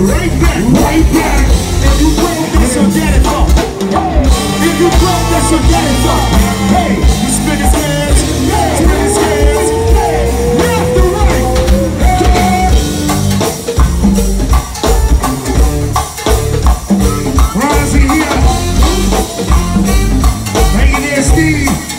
right back, back. If you that's your fault. If you that's your fault. Hey, you spin his hands, spin his hands, left to right. Hey. Here. There, Steve.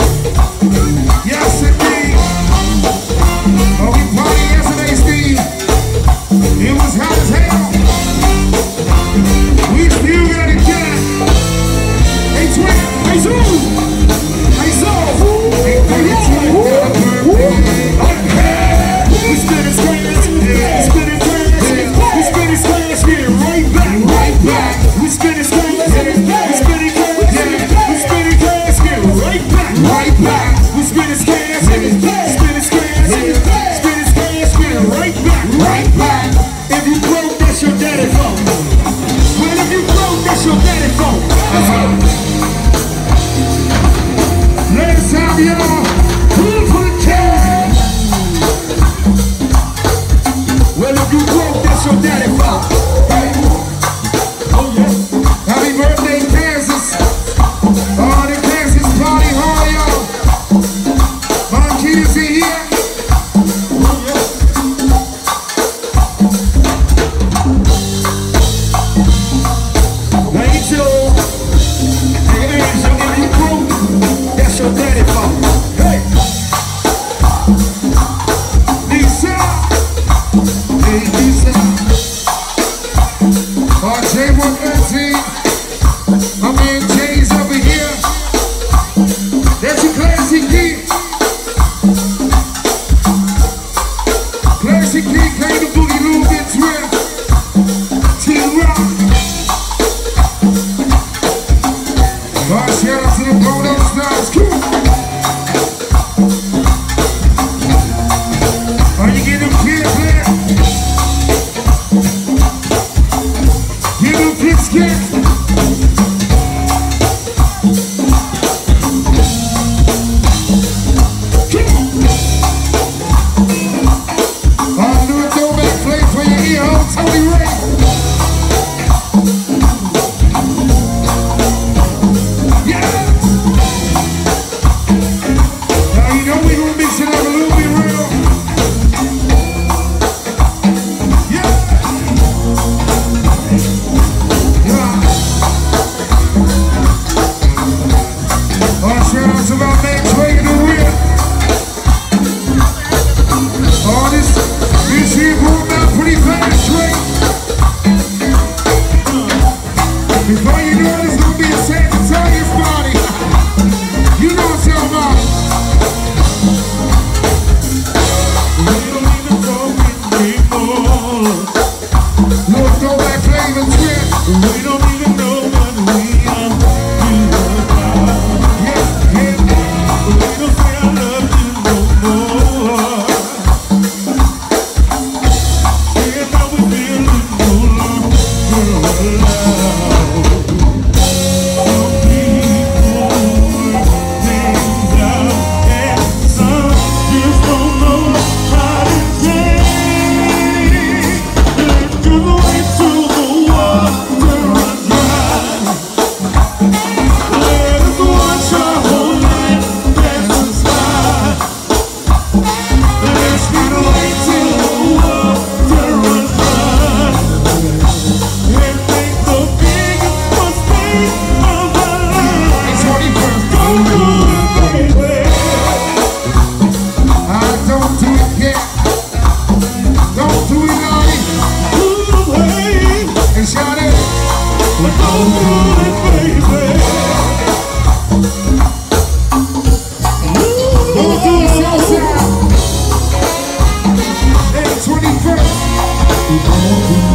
你头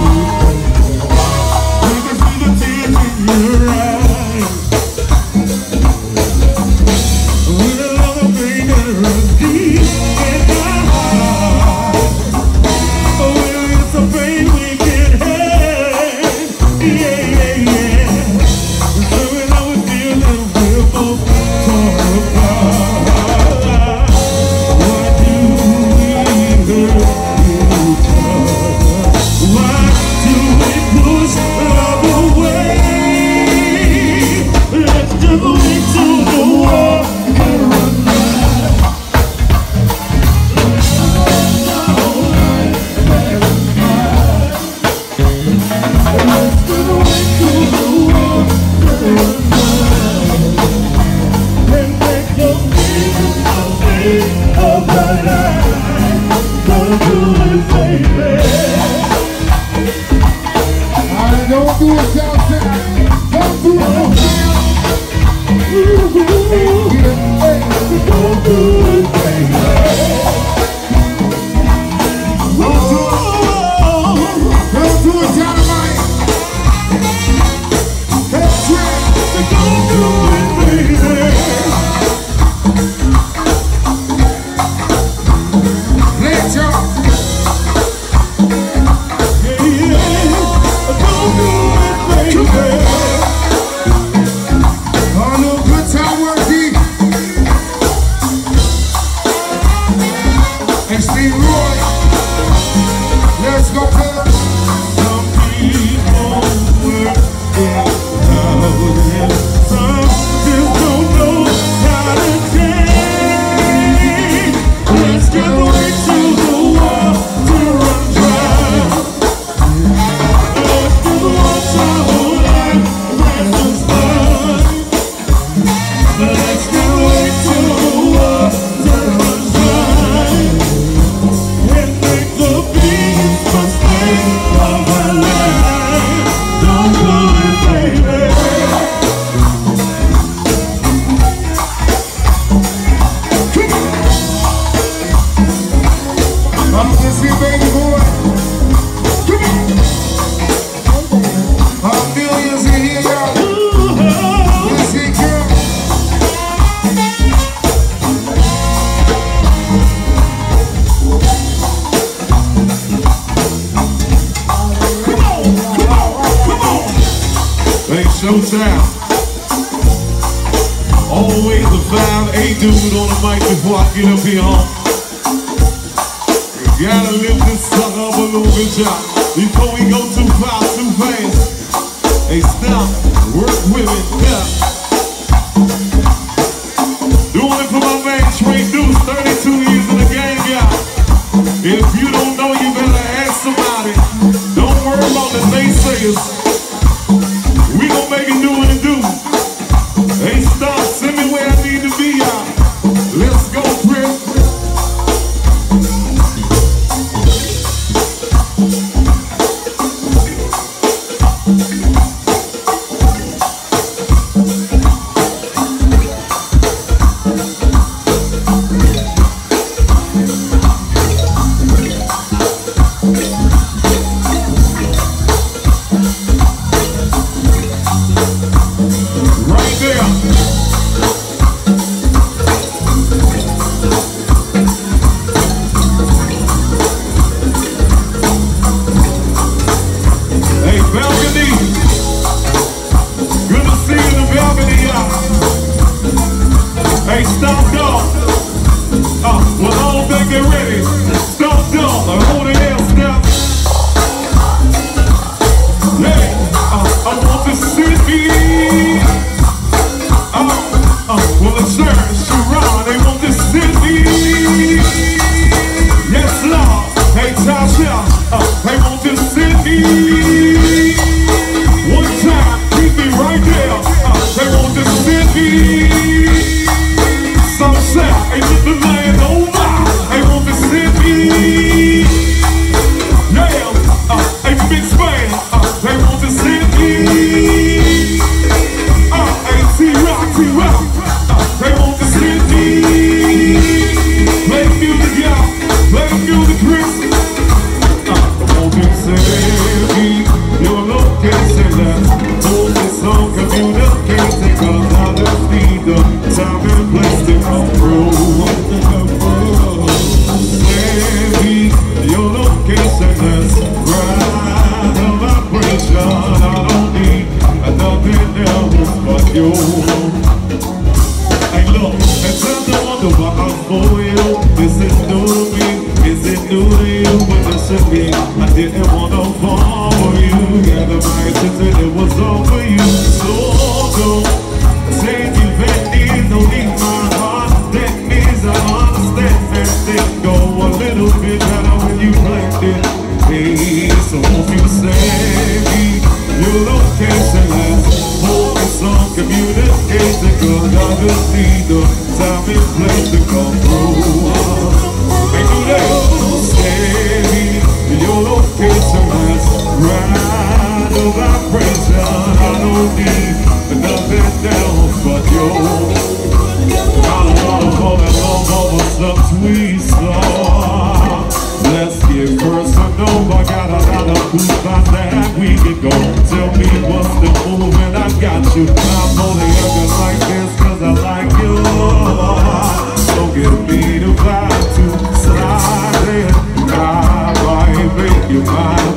Não do Let's go. Showtime. Always a five eight dude on the mic before I get up here. Gotta lift this sucker up a little bit, y'all. Before we go too far, too fast. Hey, stop. Work with I didn't wanna fall for you. Gathered my attention, it was over, you. So go, take your vengeance Don't leave my heart, that means I understand That go. A little bit better when you blanked this Hey, so won't you save Your location has focus on communication Cause I just need the time and place to come sweet